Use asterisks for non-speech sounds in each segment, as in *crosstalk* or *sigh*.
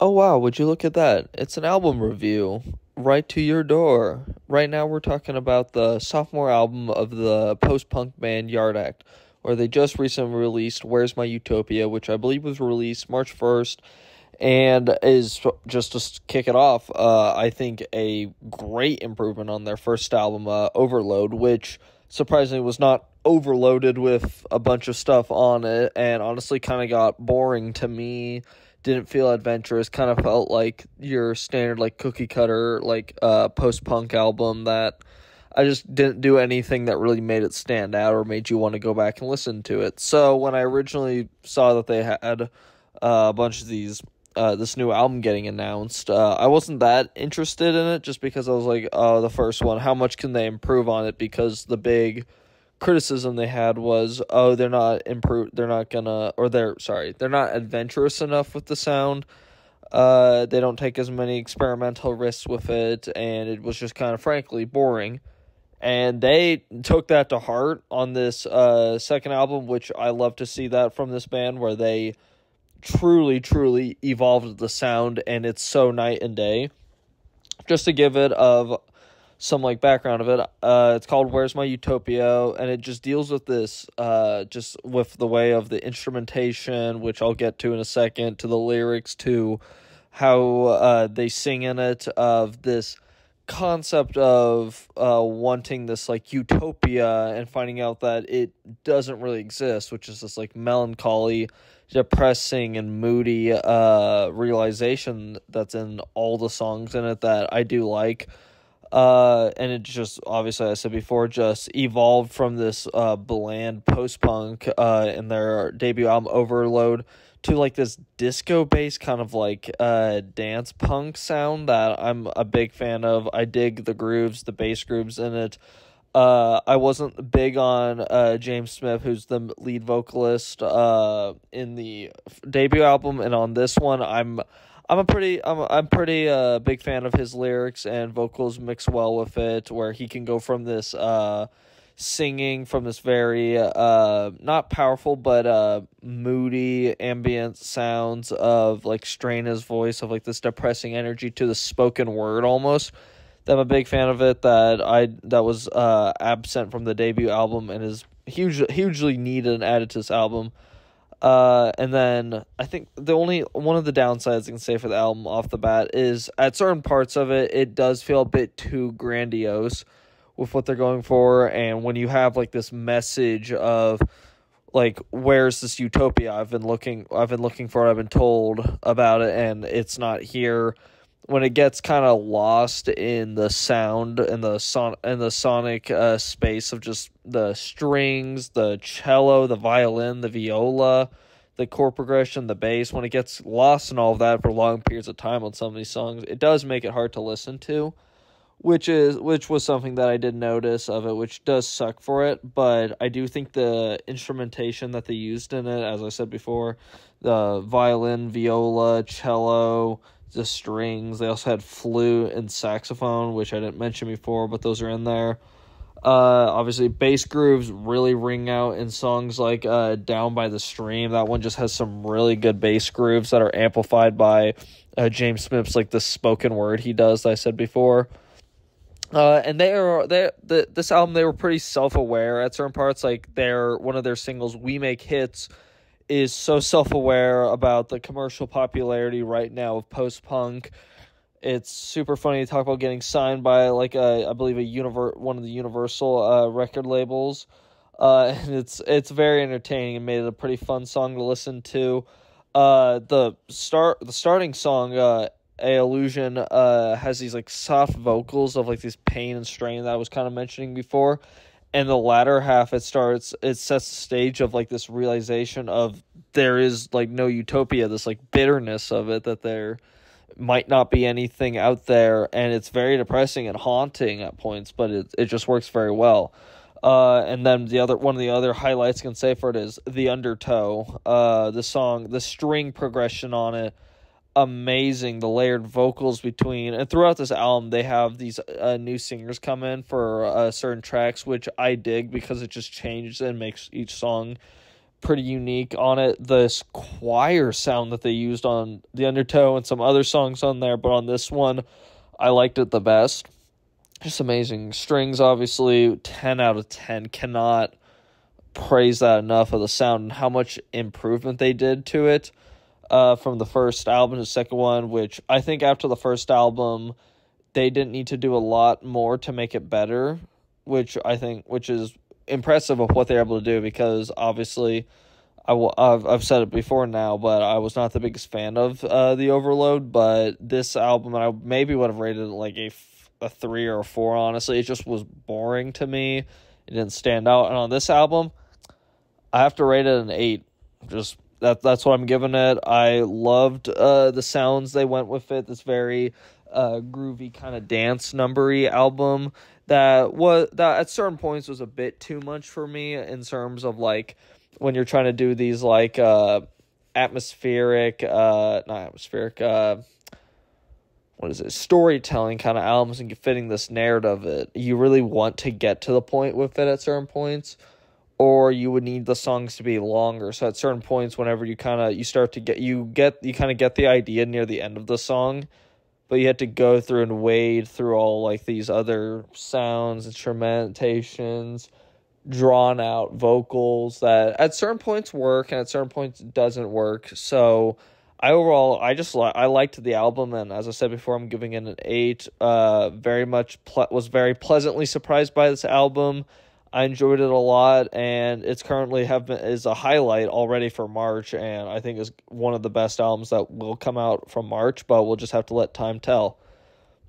Oh wow, would you look at that? It's an album review right to your door. Right now we're talking about the sophomore album of the post-punk band Yard Act, where they just recently released Where's My Utopia, which I believe was released March 1st and is just to kick it off, uh, I think a great improvement on their first album, uh, Overload, which surprisingly was not overloaded with a bunch of stuff on it, and honestly kind of got boring to me didn't feel adventurous. Kind of felt like your standard like cookie cutter like uh post punk album that I just didn't do anything that really made it stand out or made you want to go back and listen to it. So when I originally saw that they had uh, a bunch of these uh, this new album getting announced, uh, I wasn't that interested in it just because I was like, oh, the first one, how much can they improve on it? Because the big criticism they had was, oh, they're not improve, they're not gonna, or they're sorry, they're not adventurous enough with the sound. Uh, they don't take as many experimental risks with it, and it was just kind of frankly boring. And they took that to heart on this uh second album, which I love to see that from this band, where they truly, truly evolved the sound, and it's so night and day. Just to give it of some like background of it. Uh, it's called "Where's My Utopia," and it just deals with this, uh, just with the way of the instrumentation, which I'll get to in a second, to the lyrics, to how uh, they sing in it, of this concept of uh, wanting this like utopia and finding out that it doesn't really exist, which is this like melancholy, depressing, and moody uh, realization that's in all the songs in it that I do like. Uh, and it just obviously I said before just evolved from this uh bland post punk uh in their debut album Overload to like this disco based kind of like uh dance punk sound that I'm a big fan of. I dig the grooves, the bass grooves in it. Uh, I wasn't big on uh James Smith, who's the lead vocalist uh in the debut album, and on this one, I'm I'm a pretty I'm I'm pretty uh big fan of his lyrics and vocals mix well with it where he can go from this uh singing from this very uh not powerful but uh moody ambient sounds of like strain his voice of like this depressing energy to the spoken word almost that I'm a big fan of it that I that was uh absent from the debut album and is huge hugely needed and added to this album uh, and then I think the only one of the downsides I can say for the album off the bat is at certain parts of it, it does feel a bit too grandiose with what they're going for. And when you have like this message of like where's this utopia? I've been looking I've been looking for it, I've been told about it and it's not here when it gets kind of lost in the sound and the son and the sonic uh, space of just the strings, the cello, the violin, the viola, the chord progression, the bass, when it gets lost in all of that for long periods of time on some of these songs, it does make it hard to listen to. Which is which was something that I did notice of it, which does suck for it, but I do think the instrumentation that they used in it, as I said before, the violin, viola, cello, the strings. They also had flute and saxophone, which I didn't mention before, but those are in there. Uh, obviously, bass grooves really ring out in songs like uh, "Down by the Stream." That one just has some really good bass grooves that are amplified by uh, James Smith's like the spoken word he does. I said before. Uh, and they are they the this album they were pretty self aware at certain parts. Like their one of their singles, "We Make Hits," is so self aware about the commercial popularity right now of post punk. It's super funny to talk about getting signed by like a, I believe a univer- one of the Universal uh, record labels. Uh, *laughs* and it's it's very entertaining and made it a pretty fun song to listen to. Uh, the start the starting song, uh, illusion, uh, has these like soft vocals of like this pain and strain that I was kind of mentioning before. And the latter half it starts it sets the stage of like this realization of there is like no utopia this like bitterness of it that there might not be anything out there. And it's very depressing and haunting at points but it, it just works very well. Uh, and then the other one of the other highlights I can say for it is the undertow uh, the song the string progression on it amazing the layered vocals between and throughout this album they have these uh, new singers come in for uh, certain tracks which i dig because it just changes and makes each song pretty unique on it. This choir sound that they used on The Undertow and some other songs on there, but on this one, I liked it the best. Just amazing. Strings, obviously, 10 out of 10. Cannot praise that enough of the sound and how much improvement they did to it uh, from the first album to the second one, which I think after the first album, they didn't need to do a lot more to make it better, which I think, which is impressive of what they're able to do because obviously i w- I've, I've said it before now, but I was not the biggest fan of uh, the Overload. But this album, I maybe would have rated it like a, a three or a four, honestly. It just was boring to me. It didn't stand out. And on this album, I have to rate it an eight. Just that that's what I'm giving it. I loved uh, the sounds they went with it. This very uh, groovy kind of dance numbery album that was that at certain points was a bit too much for me in terms of like when you're trying to do these like uh atmospheric uh not atmospheric uh what is it storytelling kind of albums and fitting this narrative it you really want to get to the point with it at certain points or you would need the songs to be longer so at certain points whenever you kind of you start to get you get you kind of get the idea near the end of the song but you had to go through and wade through all like these other sounds, instrumentations, drawn out vocals that at certain points work and at certain points doesn't work. So I overall I just li- I liked the album and as I said before I'm giving it an 8. Uh very much ple- was very pleasantly surprised by this album. I enjoyed it a lot, and it's currently have been is a highlight already for March, and I think is one of the best albums that will come out from March. But we'll just have to let time tell.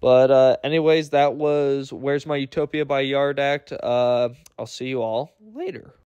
But uh, anyways, that was "Where's My Utopia" by Yard Act. Uh, I'll see you all later.